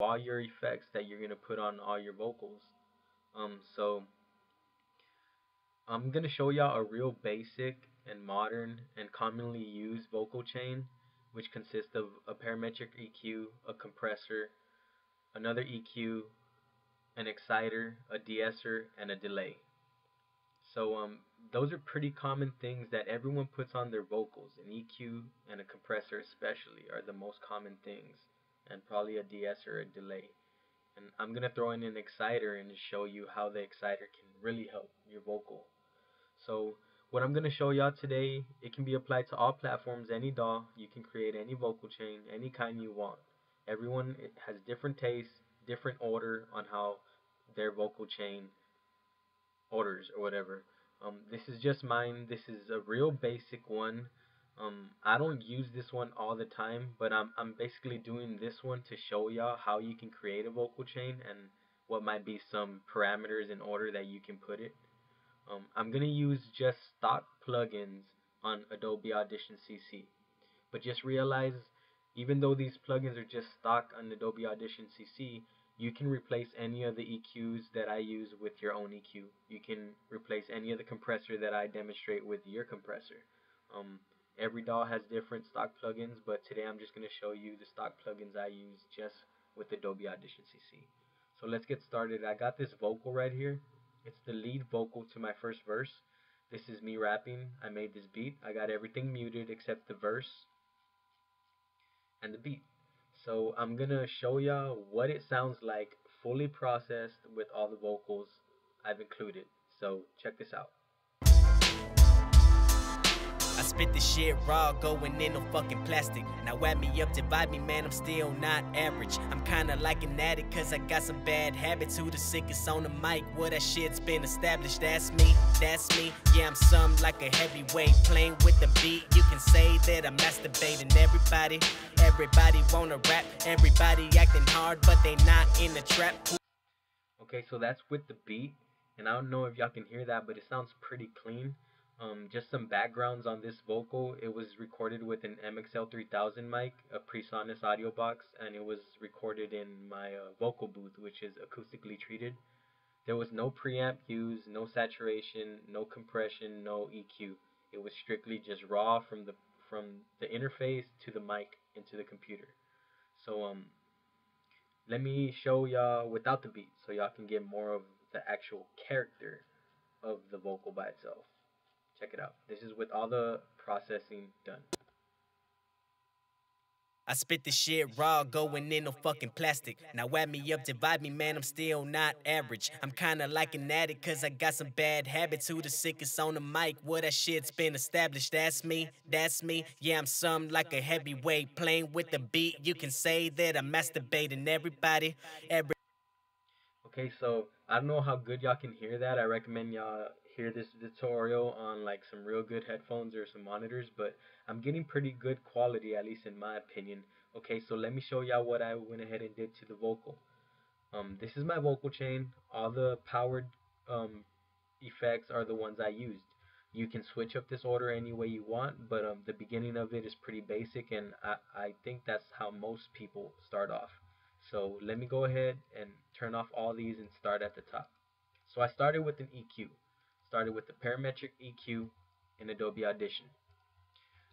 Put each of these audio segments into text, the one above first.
all your effects that you're gonna put on all your vocals. Um, so I'm gonna show y'all a real basic and modern and commonly used vocal chain, which consists of a parametric EQ, a compressor, another EQ, an exciter, a deesser, and a delay. So um, those are pretty common things that everyone puts on their vocals. An EQ and a compressor especially are the most common things, and probably a deesser or a delay. And I'm gonna throw in an exciter and show you how the exciter can really help your vocal. So what I'm gonna show y'all today, it can be applied to all platforms, any DAW. You can create any vocal chain, any kind you want. Everyone has different tastes, different order on how their vocal chain orders or whatever. Um, this is just mine. This is a real basic one. Um, I don't use this one all the time, but I'm I'm basically doing this one to show y'all how you can create a vocal chain and what might be some parameters in order that you can put it. Um, I'm gonna use just stock plugins on Adobe Audition CC, but just realize even though these plugins are just stock on Adobe Audition CC, you can replace any of the EQs that I use with your own EQ. You can replace any of the compressor that I demonstrate with your compressor. Um, every DAW has different stock plugins, but today I'm just going to show you the stock plugins I use just with Adobe Audition CC. So let's get started. I got this vocal right here. It's the lead vocal to my first verse. This is me rapping. I made this beat. I got everything muted except the verse and the beat. So I'm gonna show y'all what it sounds like fully processed with all the vocals I've included. So check this out. I spit the shit raw, going in no fucking plastic. Now wrap me up, divide me, man, I'm still not average. I'm kinda like an addict, cause I got some bad habits. Who the sickest on the mic? Well, that shit's been established. That's me, that's me. Yeah, I'm some like a heavyweight, playing with the beat. You can say that I'm masturbating everybody. Everybody wanna rap, everybody acting hard, but they not in the trap. Okay, so that's with the beat, and I don't know if y'all can hear that, but it sounds pretty clean. Um, just some backgrounds on this vocal. It was recorded with an MXL 3000 mic, a PreSonus audio box, and it was recorded in my uh, vocal booth, which is acoustically treated. There was no preamp used, no saturation, no compression, no EQ. It was strictly just raw from the from the interface to the mic into the computer. So um, let me show y'all without the beat, so y'all can get more of the actual character of the vocal by itself. Check it out. This is with all the processing done. I spit the shit raw, going in no fucking plastic. Now wrap me up, divide me, man, I'm still not average. I'm kinda like an addict, cause I got some bad habits. Who the sickest on the mic? Well, that shit's been established. That's me, that's me. Yeah, I'm some like a heavyweight, playing with the beat. You can say that I'm masturbating everybody. Every Okay, so I don't know how good y'all can hear that. I recommend y'all hear this tutorial on like some real good headphones or some monitors, but I'm getting pretty good quality, at least in my opinion. Okay, so let me show y'all what I went ahead and did to the vocal. Um, this is my vocal chain. All the powered um, effects are the ones I used. You can switch up this order any way you want, but um, the beginning of it is pretty basic, and I, I think that's how most people start off. So let me go ahead and turn off all these and start at the top. So I started with an EQ started with the parametric EQ in Adobe Audition.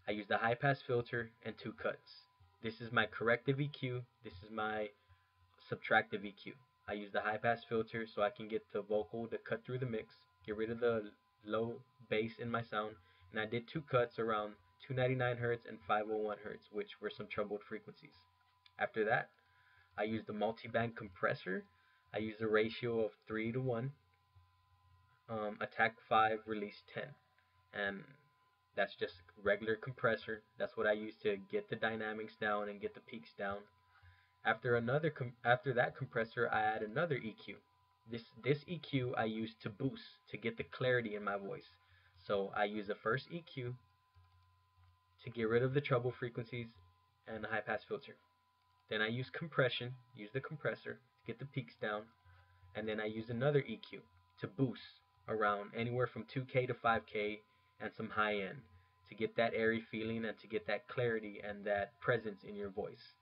I used a high pass filter and two cuts. This is my corrective EQ, this is my subtractive EQ. I use the high pass filter so I can get the vocal to cut through the mix, get rid of the low bass in my sound, and I did two cuts around 299 Hz and 501 Hz, which were some troubled frequencies. After that, I used the multi-band compressor. I used a ratio of 3 to 1 um, attack 5 release 10 and that's just regular compressor. That's what I use to get the dynamics down and get the peaks down. After another after that compressor I add another EQ this this EQ I use to boost to get the clarity in my voice. So I use the first EQ to get rid of the treble frequencies and the high pass filter. Then I use compression use the compressor to get the peaks down. And then I use another EQ to boost around anywhere from 2K to 5K and some high end to get that airy feeling and to get that clarity and that presence in your voice.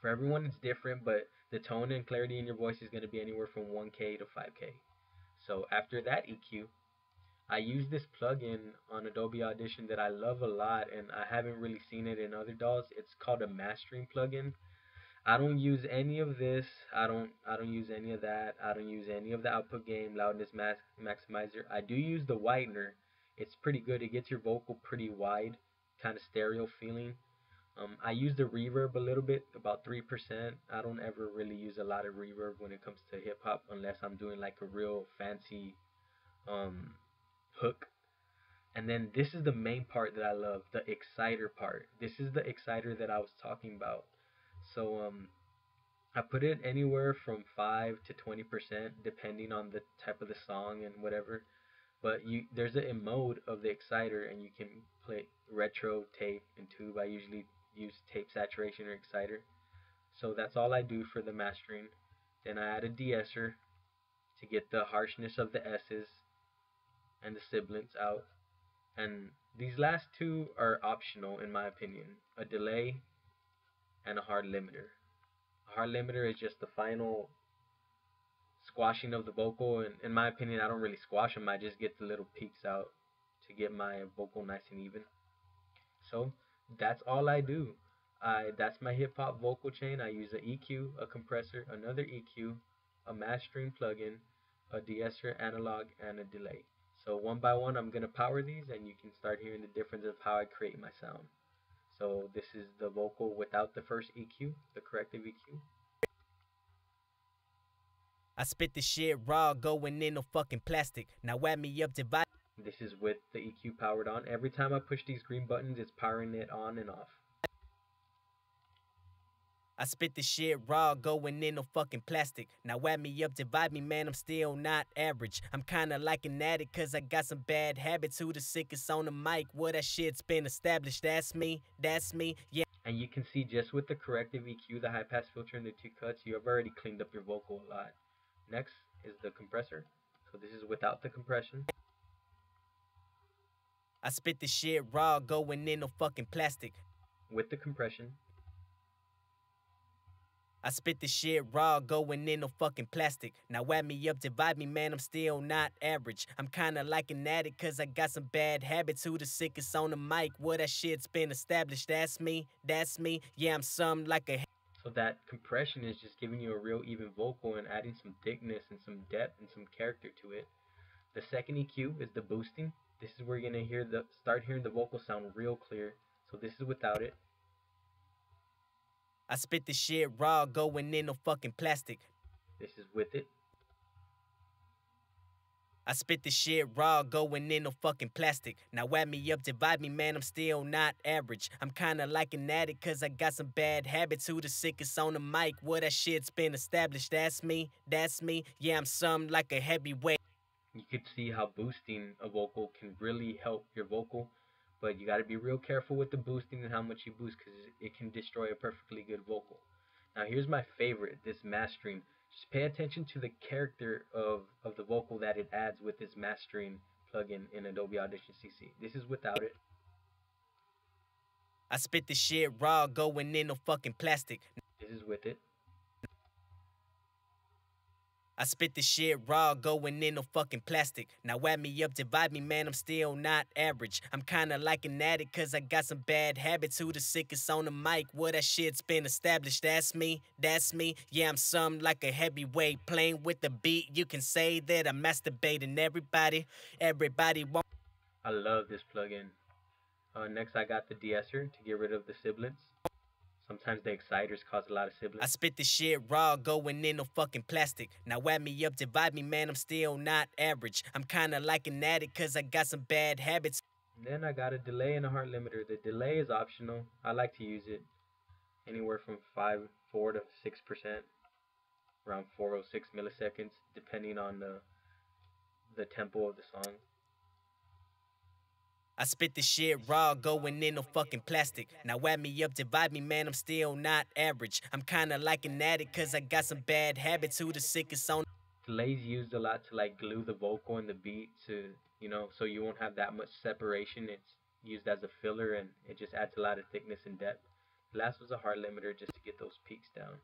For everyone, it's different, but the tone and clarity in your voice is going to be anywhere from 1K to 5K. So after that EQ, I use this plugin on Adobe Audition that I love a lot, and I haven't really seen it in other DAWs. It's called a mastering plugin. I don't use any of this. I don't. I don't use any of that. I don't use any of the output gain, loudness max, maximizer. I do use the widener. It's pretty good. It gets your vocal pretty wide, kind of stereo feeling. Um, I use the reverb a little bit, about 3%. I don't ever really use a lot of reverb when it comes to hip hop unless I'm doing like a real fancy um, hook. And then this is the main part that I love, the exciter part. This is the exciter that I was talking about. So um, I put it anywhere from 5 to 20% depending on the type of the song and whatever. But you there's a mode of the exciter and you can play retro, tape, and tube. I usually use tape saturation or exciter. So that's all I do for the mastering. Then I add a de-esser to get the harshness of the S's and the sibilants out. And these last two are optional in my opinion. A delay and a hard limiter. A hard limiter is just the final squashing of the vocal and in my opinion I don't really squash them I just get the little peaks out to get my vocal nice and even so that's all I do. I that's my hip hop vocal chain. I use an EQ, a compressor, another EQ, a mastering plugin, a de-esser analog, and a delay. So one by one, I'm gonna power these, and you can start hearing the difference of how I create my sound. So this is the vocal without the first EQ, the corrective EQ. I spit the shit raw, going in no fucking plastic. Now wrap me up, divide. This is with the EQ powered on. Every time I push these green buttons, it's powering it on and off. I spit the shit raw, going in no fucking plastic. Now wrap me up, divide me, man, I'm still not average. I'm kinda like an addict, cause I got some bad habits. Who the sickest on the mic? Well, that shit's been established. That's me, that's me, yeah. And you can see just with the corrective EQ, the high pass filter, and the two cuts, you have already cleaned up your vocal a lot. Next is the compressor. So this is without the compression. I spit the shit raw, going in no fucking plastic. With the compression. I spit the shit raw, going in no fucking plastic. Now wrap me up, divide me, man, I'm still not average. I'm kinda like an addict, cause I got some bad habits. Who the sickest on the mic? Well, that shit's been established. That's me, that's me. Yeah, I'm some like a. So that compression is just giving you a real even vocal and adding some thickness and some depth and some character to it. The second EQ is the boosting. This is where you're gonna hear the start hearing the vocal sound real clear. So this is without it. I spit the shit raw, going in no fucking plastic. This is with it. I spit the shit raw, going in no fucking plastic. Now wrap me up, divide me, man, I'm still not average. I'm kinda like an addict, cause I got some bad habits. Who the sickest on the mic? Well, that shit's been established. That's me, that's me. Yeah, I'm some like a heavyweight you could see how boosting a vocal can really help your vocal but you got to be real careful with the boosting and how much you boost because it can destroy a perfectly good vocal. Now here's my favorite this mastering just pay attention to the character of, of the vocal that it adds with this mastering plugin in Adobe Audition CC this is without it. I spit the shit raw going in no fucking plastic. This is with it I spit the shit raw, going in no fucking plastic. Now wrap me up, divide me, man, I'm still not average. I'm kinda like an addict, cause I got some bad habits. Who the sickest on the mic? Well, that shit's been established. That's me, that's me. Yeah, I'm some like a heavyweight. Playing with the beat, you can say that I'm masturbating. Everybody, everybody want. I love this plugin. Uh, next, I got the de-esser to get rid of the sibilants. Sometimes the exciters cause a lot of sibilants. I spit the shit raw, going in no fucking plastic. Now wrap me up, divide me, man, I'm still not average. I'm kinda like an addict, cause I got some bad habits. Then I got a delay and a hard limiter. The delay is optional. I like to use it anywhere from 5, 4 to 6%, around 406 milliseconds, depending on the the tempo of the song. I spit the shit raw, going in no fucking plastic. Now wrap me up, divide me, man, I'm still not average. I'm kinda like an addict, cause I got some bad habits. Who the sickest on. Delays used a lot to like glue the vocal and the beat to, you know, so you won't have that much separation. It's used as a filler and it just adds a lot of thickness and depth. The Last was a hard limiter just to get those peaks down.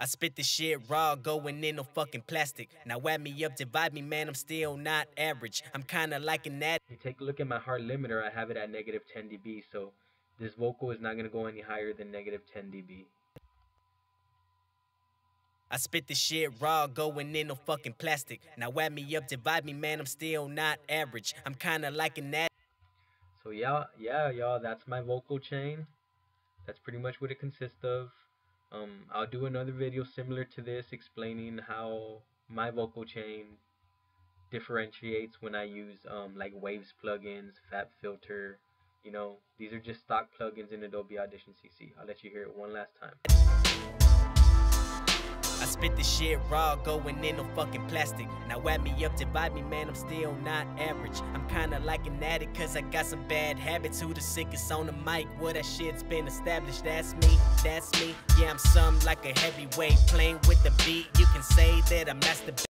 I spit the shit raw, going in no fucking plastic. Now add me up, divide me, man, I'm still not average. I'm kinda like an. You take a look at my hard limiter, I have it at negative 10 dB, so this vocal is not going to go any higher than negative 10 dB. I spit the shit raw, going in no fucking plastic. Now add me up, divide me, man, I'm still not average. I'm kinda like an ad. So yeah, yeah, y'all, that's my vocal chain. That's pretty much what it consists of. Um, I'll do another video similar to this explaining how my vocal chain differentiates when I use um, like Waves plugins, Fab Filter, You know, these are just stock plugins in Adobe Audition CC. I'll let you hear it one last time. I spit the shit raw, going in no fucking plastic. Now add me up, divide me, man, I'm still not average. I'm kinda like an addict, cause I got some bad habits. Who the sickest on the mic? Well, that shit's been established. That's me, that's me. Yeah, I'm some like a heavyweight, playing with the beat. You can say that I'm master.